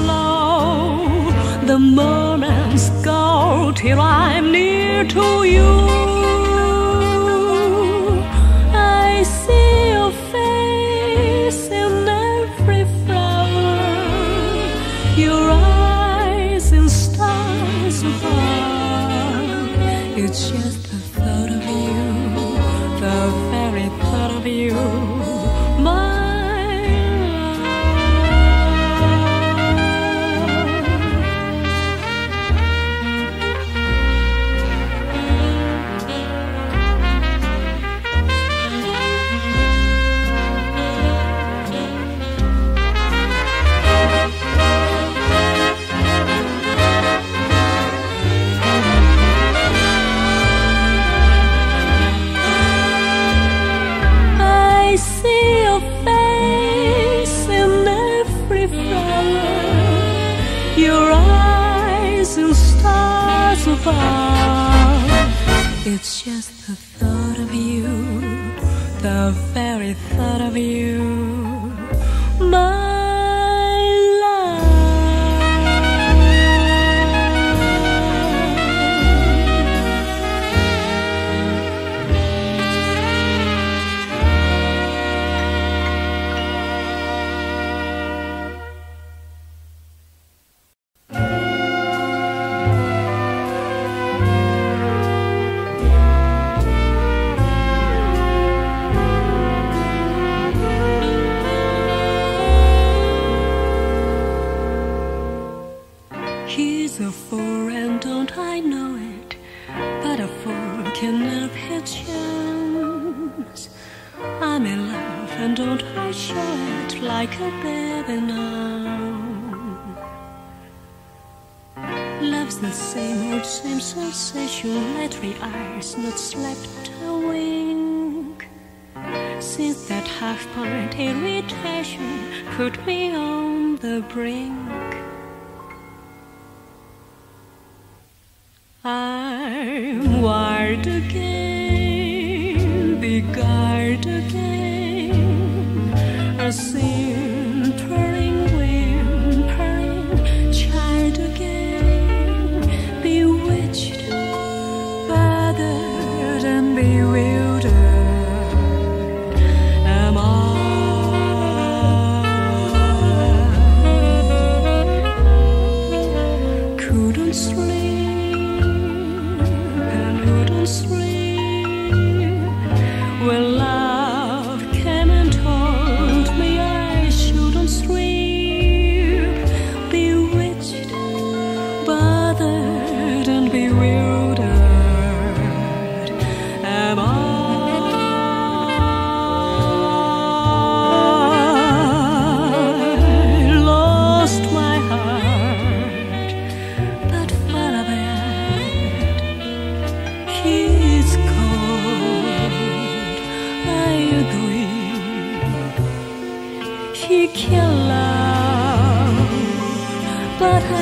slow. The moments go till I'm near to you. very thought of you. My I'm wired again, the guide. but I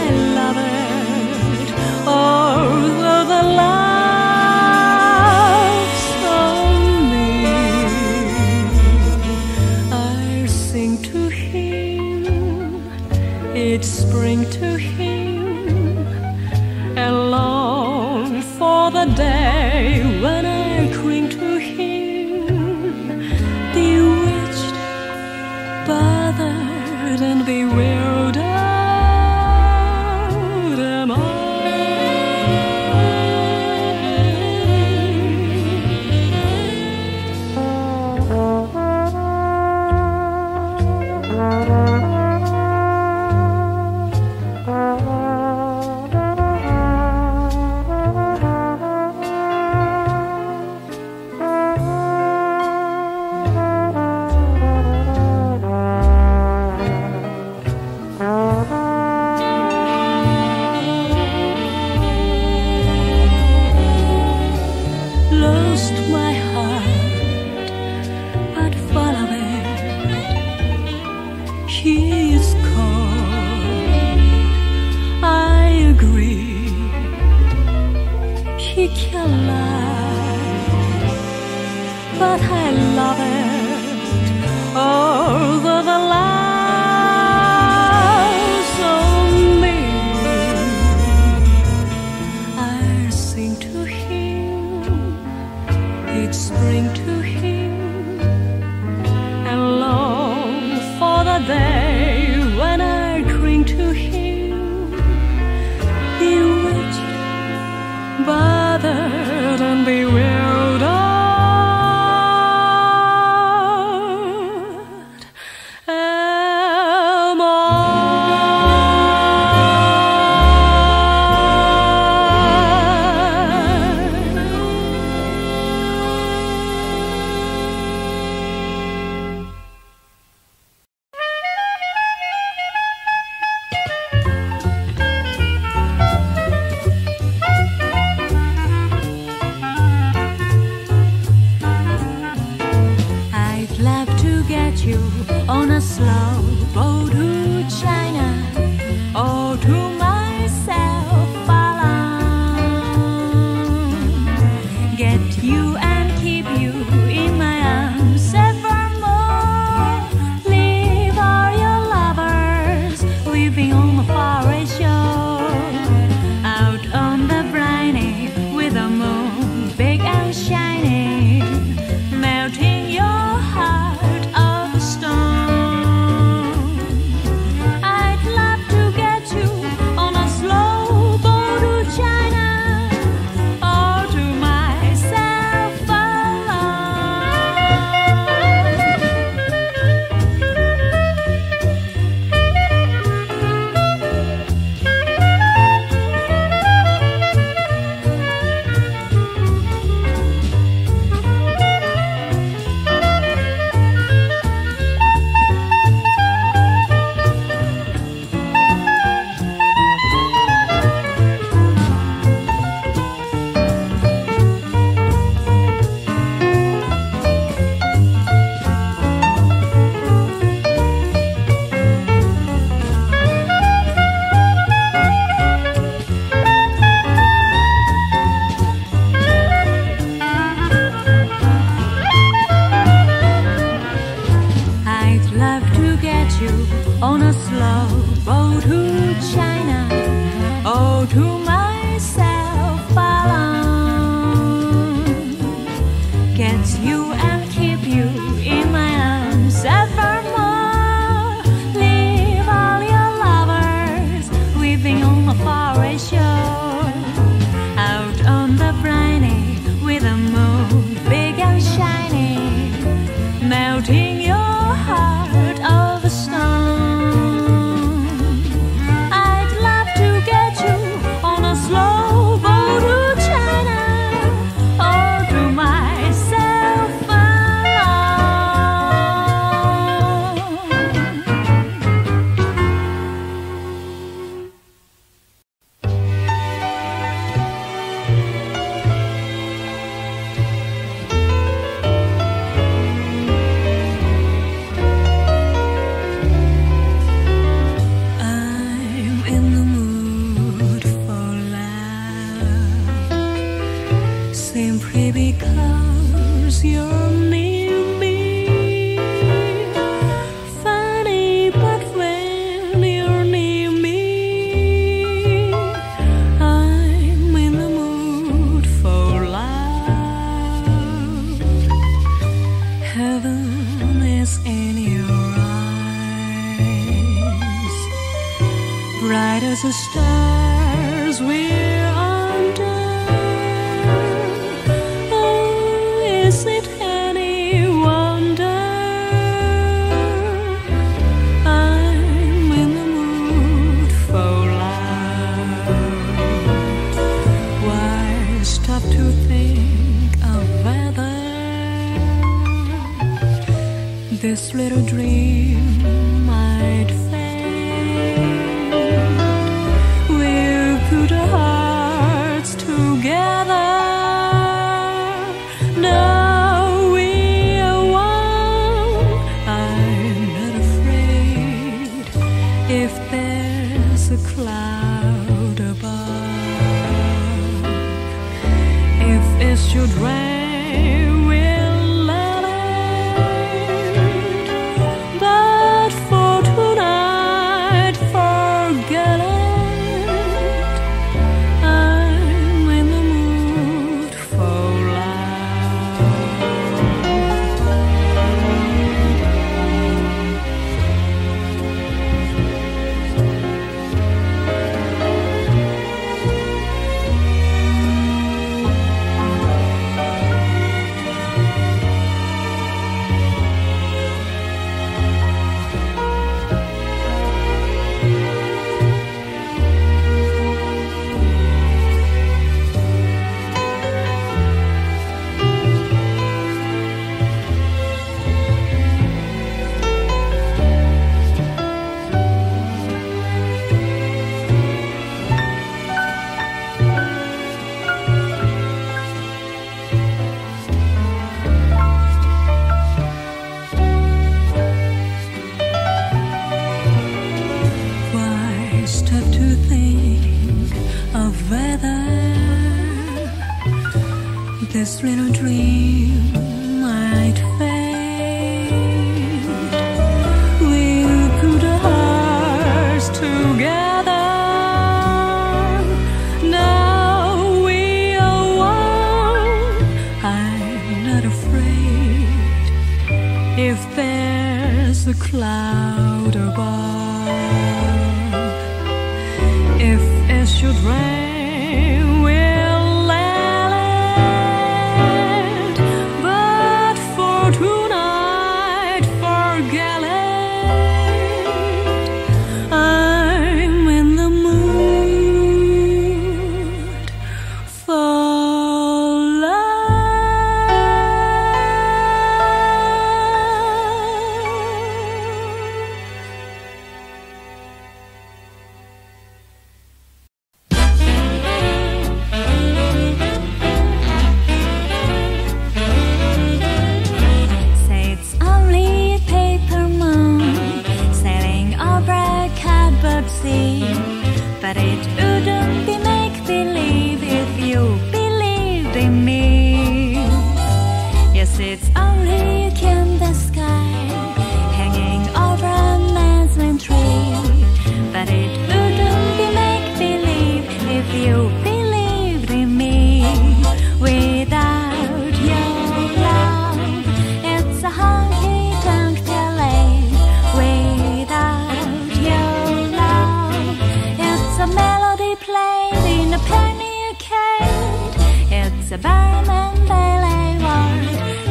this little dream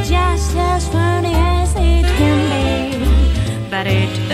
just as funny as it can be. But it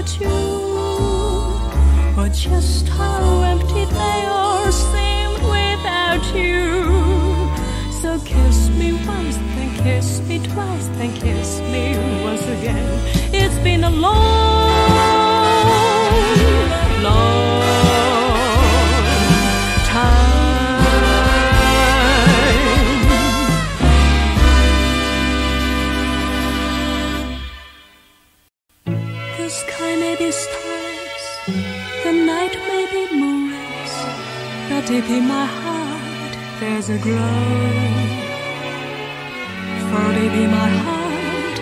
about you or just how empty they all seemed without you. So kiss me once, then kiss me twice, then kiss me once again. It's been a long, long deep in my heart there's a glow. For deep in my heart,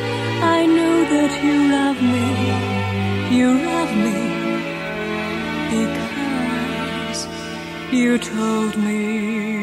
I know that you love me, you love me, because you told me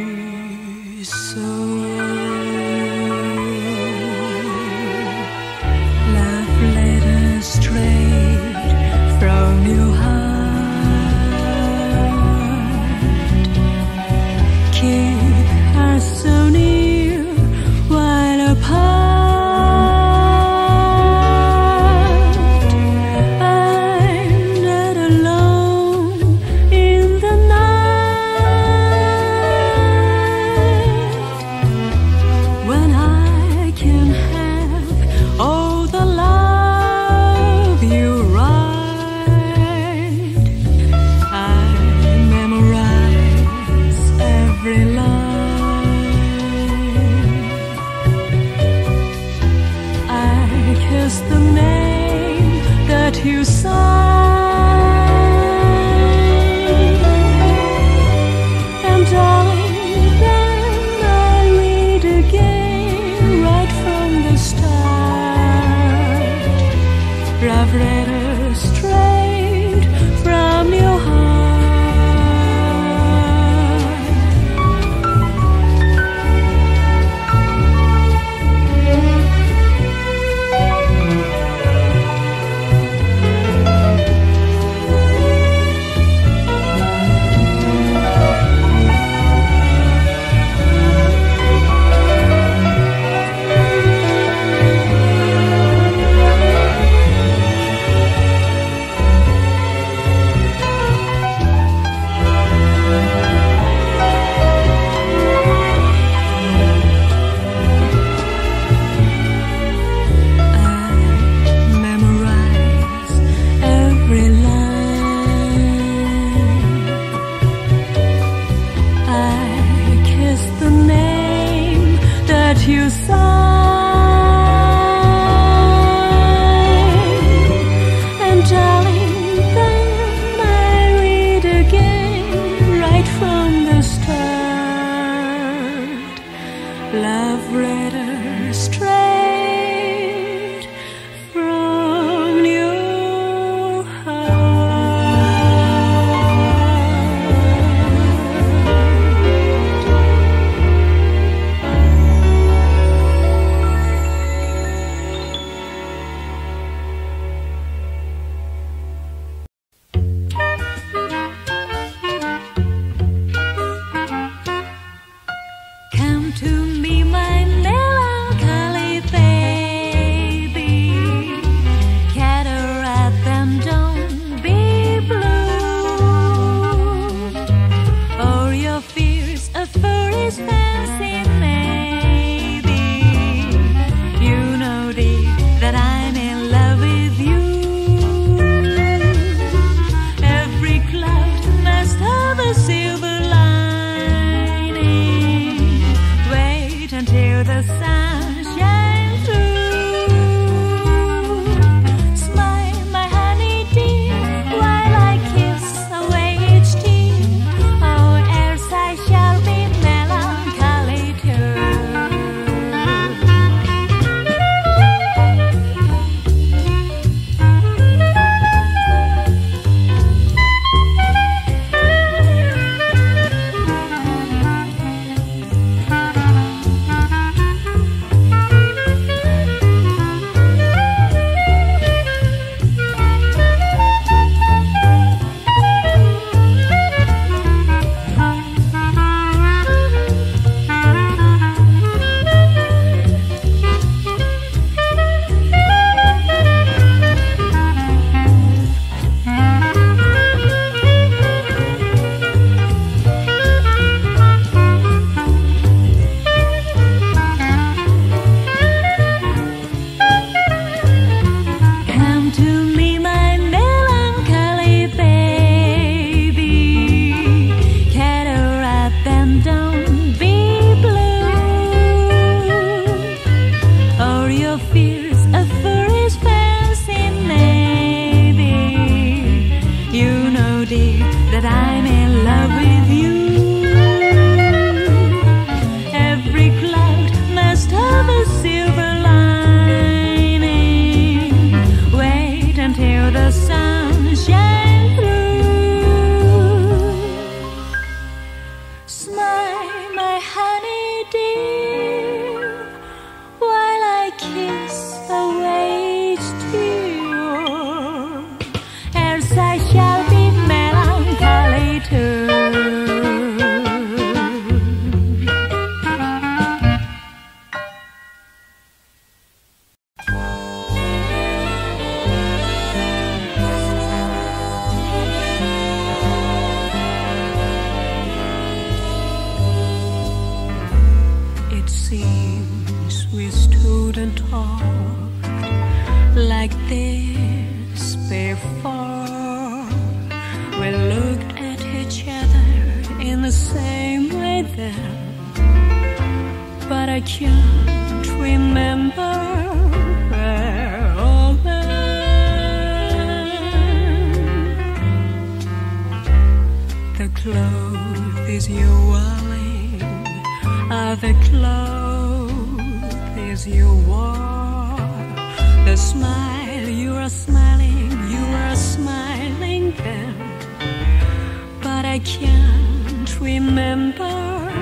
The smile you were smiling, you were smiling then, but I can't remember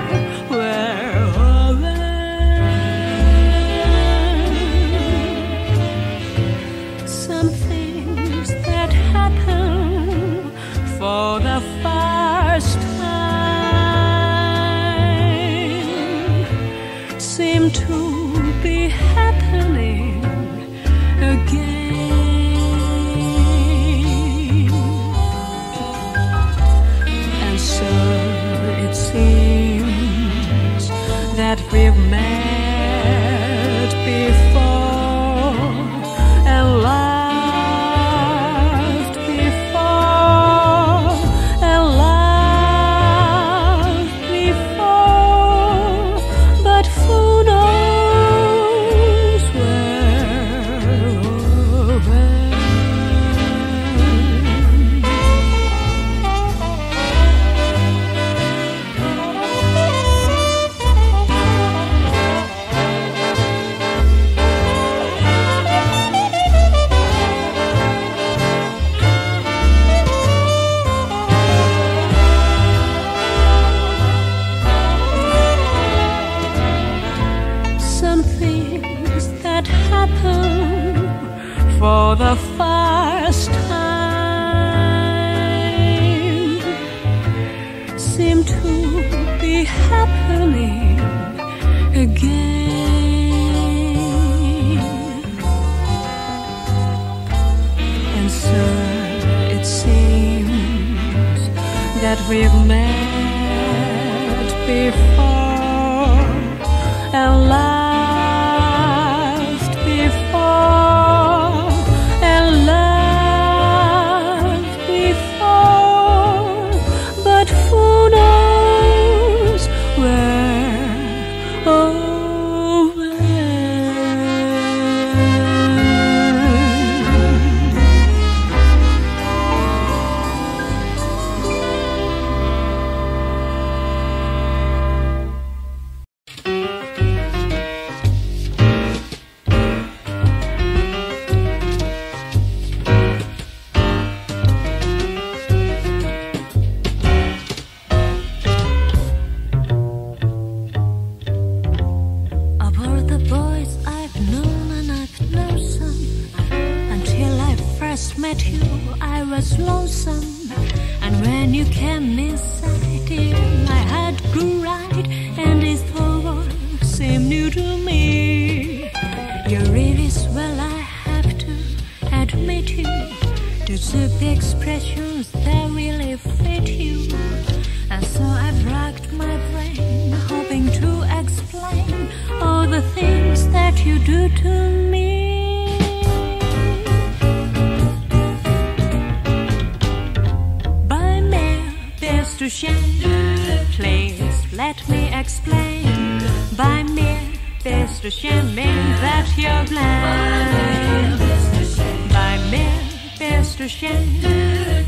to shame.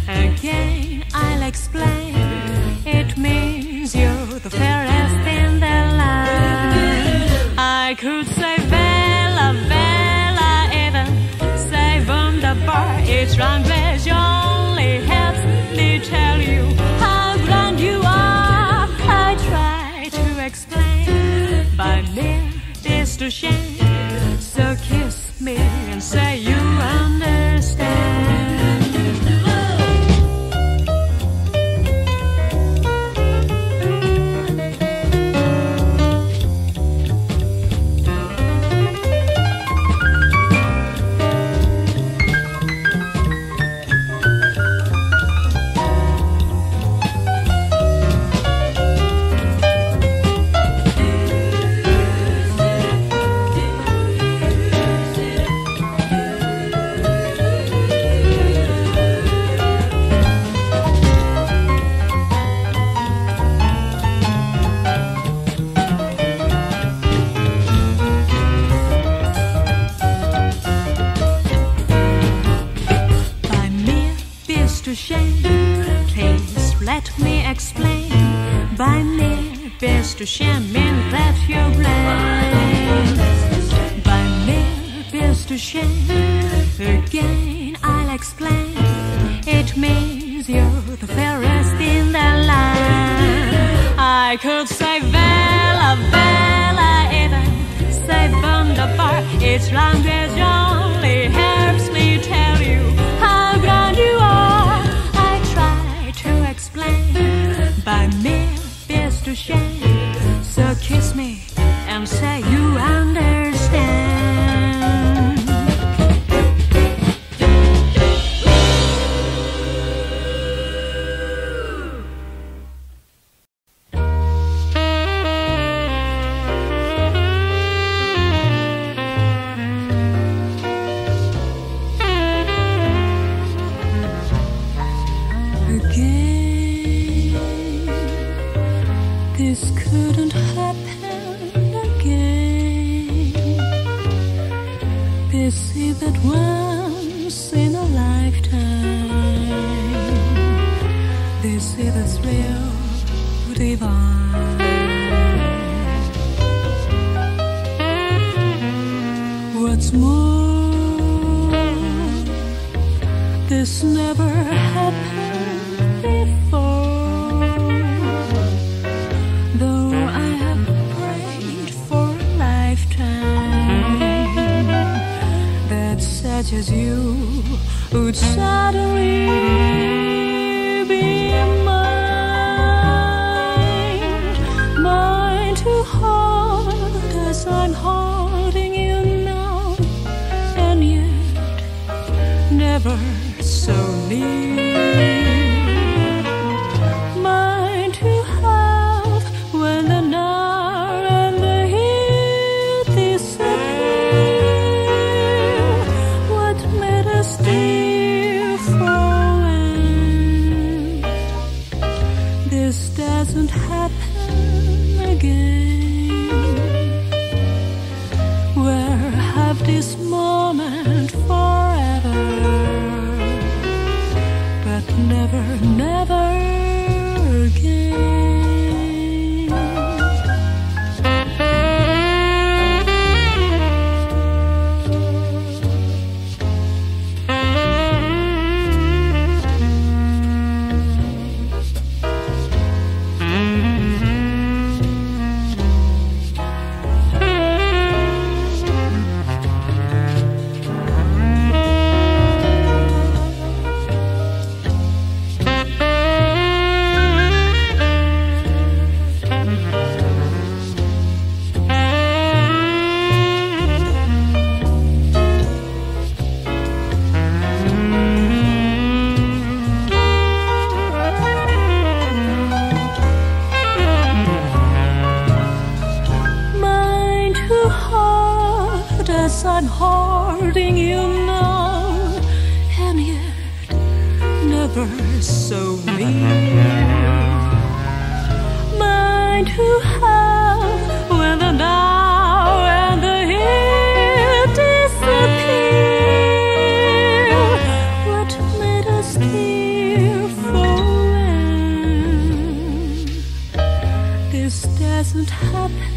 Again, I'll explain. It means you're the fairest in the land. I could say Bella, Bella, even say wunderbar. It's language only helps me tell you how grand you are. I try to explain by mere to shame. So kiss me and say you understand. Shame. Please let me explain. By me, beast to shame, mean that you're blind. By me, beast to shame. Again, I'll explain. It means you're the fairest in the land. I could say Bella, Bella, even say wunderbar. It's language What's more, this never happened before. Though I have prayed for a lifetime that such as you would suddenly so not hoarding you now, and yet never so near. Mind to have when the now and the here disappear. What made us dear for? This doesn't happen.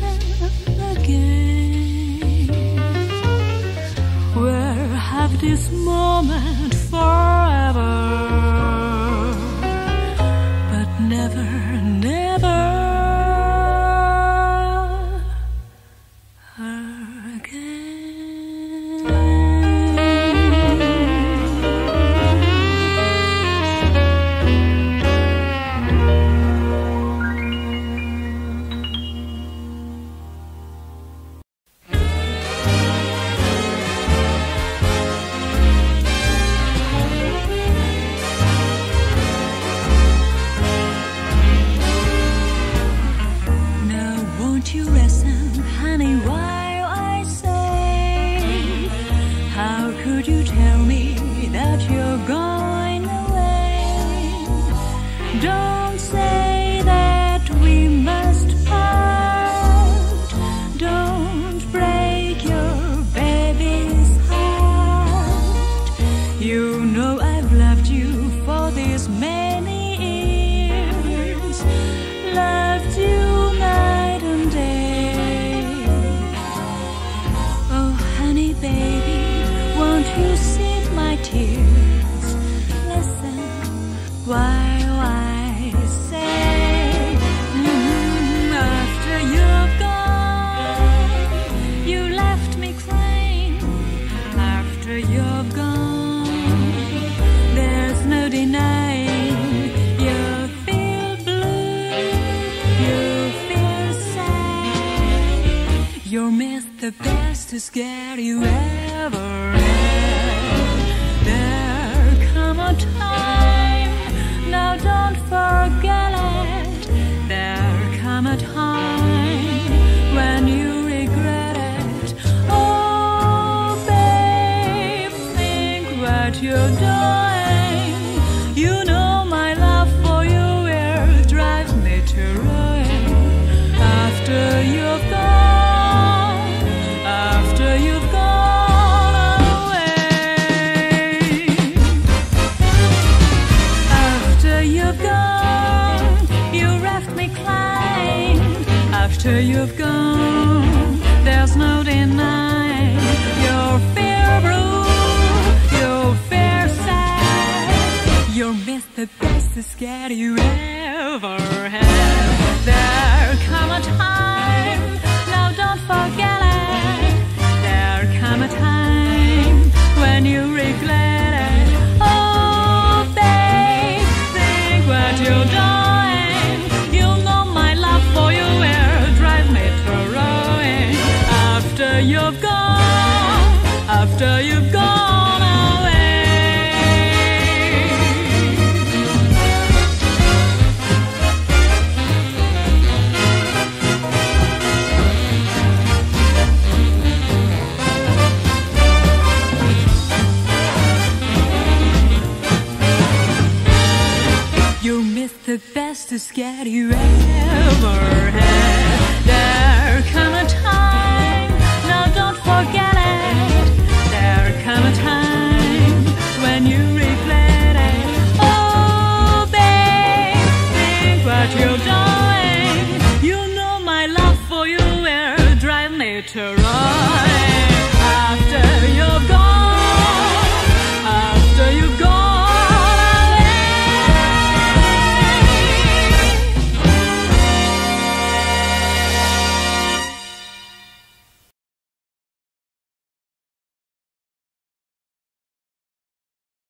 this moment. Scared you ever end. There come a time now. don't. the scared you ever had. There come a time, now don't forget it. There come a time when you regret. scared you.